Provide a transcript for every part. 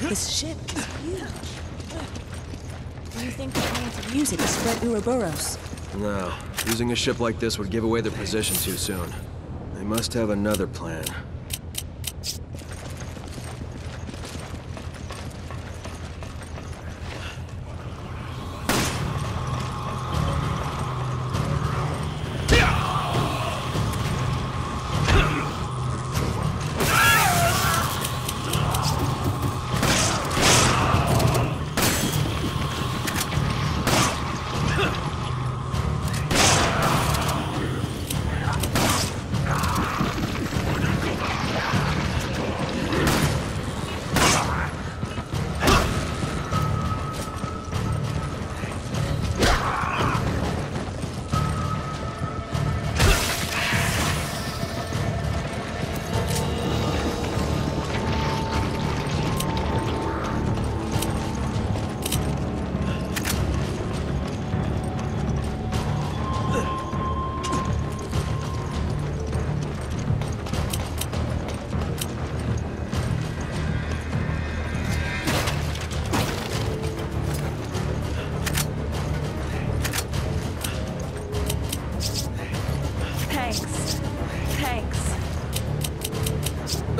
This ship is huge. Do you think they plan to use it to spread Ouroboros? No. Using a ship like this would give away their position too soon. They must have another plan.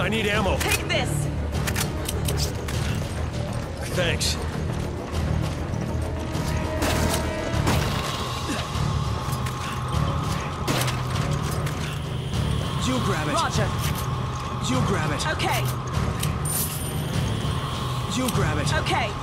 I need ammo. Take this! Thanks. You grab it. Roger. You grab it. Okay. You grab it. Okay.